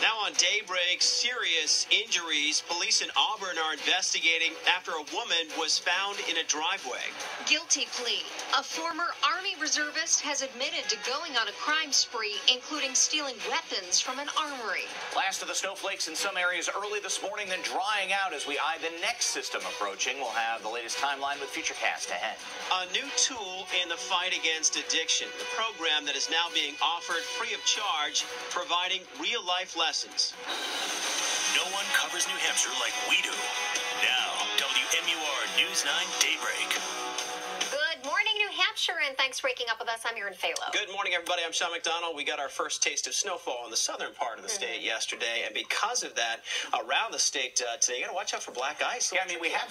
Now on daybreak, serious injuries. Police in Auburn are investigating after a woman was found in a driveway. Guilty plea. A former Army reservist has admitted to going on a crime spree, including stealing weapons from an armory. Last of the snowflakes in some areas early this morning, then drying out as we eye the next system approaching. We'll have the latest timeline with Futurecast ahead. A new tool in the fight against addiction. The program that is now being offered free of charge, providing real life lessons. No one covers New Hampshire like we do. Now, WMUR News 9 Daybreak. Good morning, New Hampshire, and thanks for waking up with us. I'm Erin Fehlau. Good morning, everybody. I'm Sean McDonald. We got our first taste of snowfall in the southern part of the Mm-hmm. state yesterday, and because of that, around the state uh, today, you got to watch out for black ice. Yeah, I mean, we have